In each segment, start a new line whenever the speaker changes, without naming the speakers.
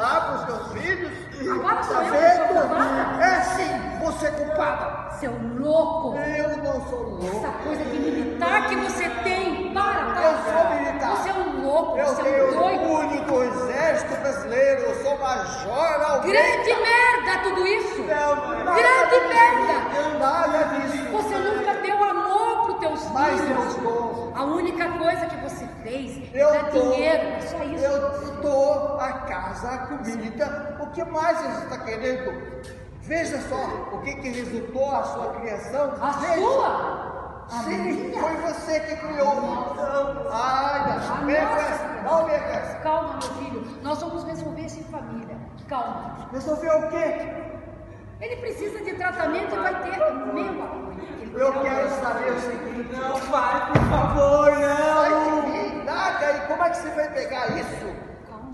dar para os seus filhos.
Agora sou eu que sou
vendo?
culpada?
É sim, você é culpada.
Seu louco!
Eu não sou louco.
Essa coisa de militar que você tem, para, para.
Eu sou militar.
Você é um louco,
Eu
você é um doido.
orgulho do exército brasileiro, eu sou major Almeida.
Grande merda tudo isso!
Não, mãe.
Grande merda!
Eu nada disso.
Você nunca deu amor para teus
Mas
filhos.
eu dou.
A única coisa que você fez é
Eu
dar dinheiro, é só isso.
Eu dou a casa, a comida. O que mais você está querendo? Veja só o que, que resultou a sua criação.
A
Veja.
sua? A
Sim,
minha?
foi você que criou. Então, ai,
A
não, vem com
nossa.
essa. Não vem com essa.
Calma, meu filho. Nós vamos resolver isso em família. Calma.
Resolveu o quê?
Ele precisa de tratamento e vai ter meu apoio.
Eu quero saber o seguinte.
Não, pai,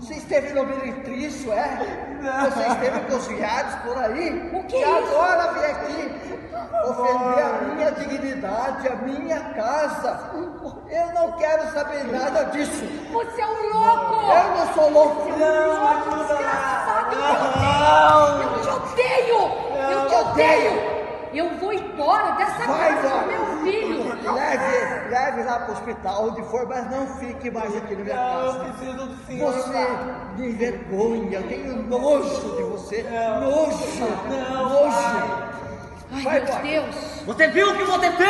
Você esteve no meretrício, é?
Não.
Você esteve com os viados por aí?
O que
e
é
agora vem aqui ofender a minha dignidade, a minha casa. Eu não quero saber nada disso.
Você é um louco!
Eu não sou louco.
Não, ajuda
Desgraçado,
lá.
eu te odeio! Eu te odeio! Eu vou embora dessa
Vai
casa com meu filho!
Leve, leve lá para o hospital, onde for, mas não fique mais aqui na minha
Não, eu
casa.
preciso do senhor.
Você
pai.
me envergonha, eu tenho nojo de você.
Não.
Nojo,
Não,
nojo.
pai.
Ai,
Vai
meu
embora.
Deus!
Você viu o que você fez?